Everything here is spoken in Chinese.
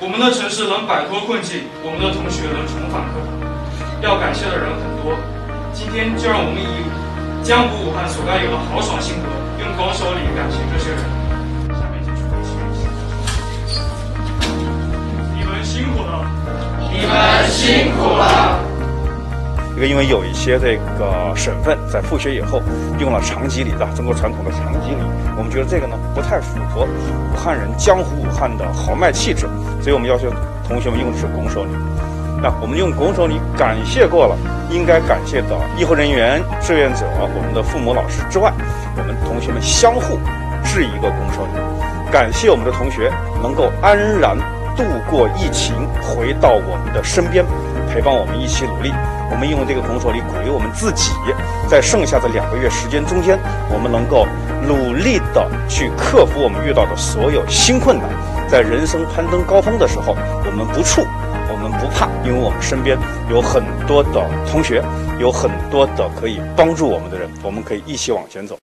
我们的城市能摆脱困境，我们的同学能重返课堂。要感谢的人很多，今天就让我们以江湖武汉所该有的豪爽性格，用拱手礼感谢这些人。下面就去学习。你们辛苦了，你们辛苦了。这个因为有一些这个省份在复学以后用了长吉礼的中国传统的长吉礼，我们觉得这个呢不太符合武汉人江湖武汉的豪迈气质，所以我们要求同学们用的是拱手礼。那我们用拱手礼感谢过了应该感谢的医护人员、志愿者、我们的父母老师之外，我们同学们相互致一个拱手礼，感谢我们的同学能够安然度过疫情，回到我们的身边。陪伴我们一起努力，我们用这个拱手礼鼓励我们自己，在剩下的两个月时间中间，我们能够努力的去克服我们遇到的所有新困难，在人生攀登高峰的时候，我们不怵，我们不怕，因为我们身边有很多的同学，有很多的可以帮助我们的人，我们可以一起往前走。